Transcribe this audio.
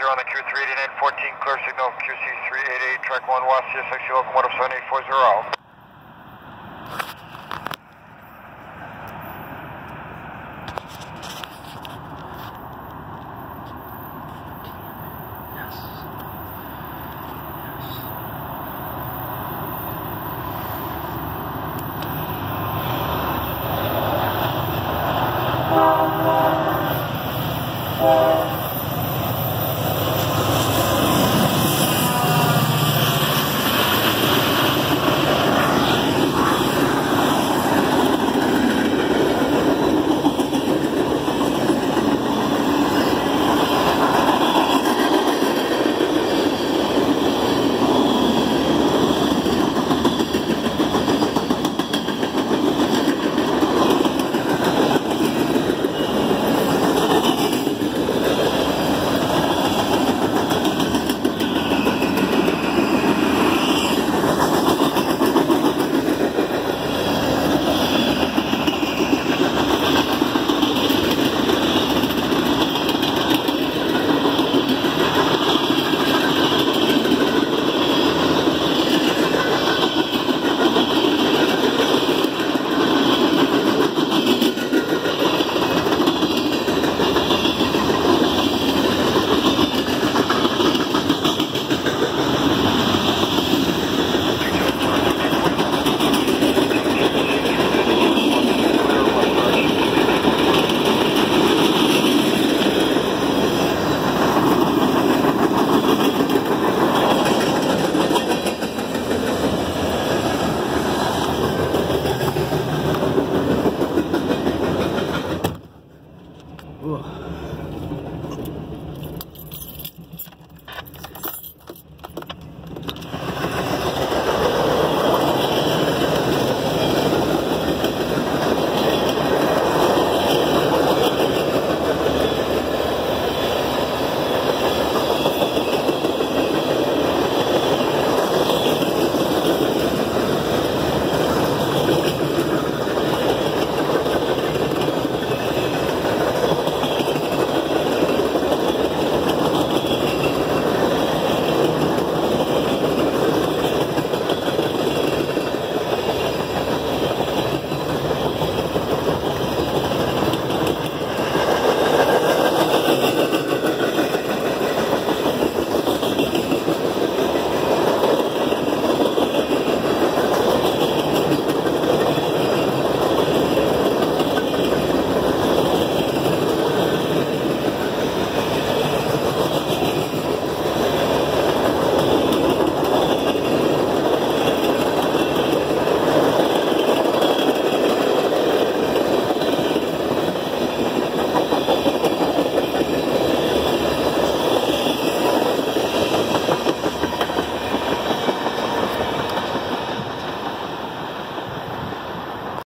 on the Q389, 14, clear signal, QC388, track 1, WAS, CSXC locomotive 7840.